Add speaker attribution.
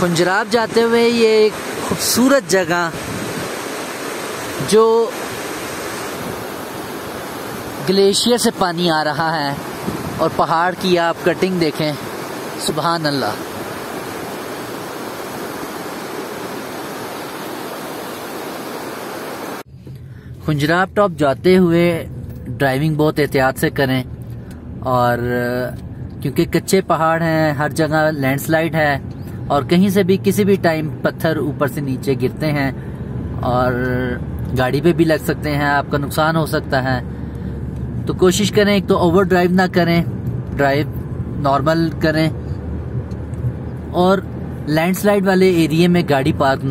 Speaker 1: पंजराब जाते हुए ये एक खूबसूरत जगह जो ग्लेशियर से पानी आ रहा है और पहाड़ की आप कटिंग देखें सुबहान अल्लाह खुंजराब टॉप जाते हुए ड्राइविंग बहुत एहतियात से करें और, क्योंकि कच्चे पहाड़ हैं, हर जगह लैंडस्लाइड है और कहीं से भी किसी भी टाइम पत्थर ऊपर से नीचे गिरते हैं और गाड़ी पे भी लग सकते हैं, आपका नुकसान हो सकता है। तो कोशिश करें, एक तो ओवर ड्राइव ना करें ड्राइव नॉर्मल करें और लैंडस्लाइड वाले एरिया में गाड़ी पार्क ना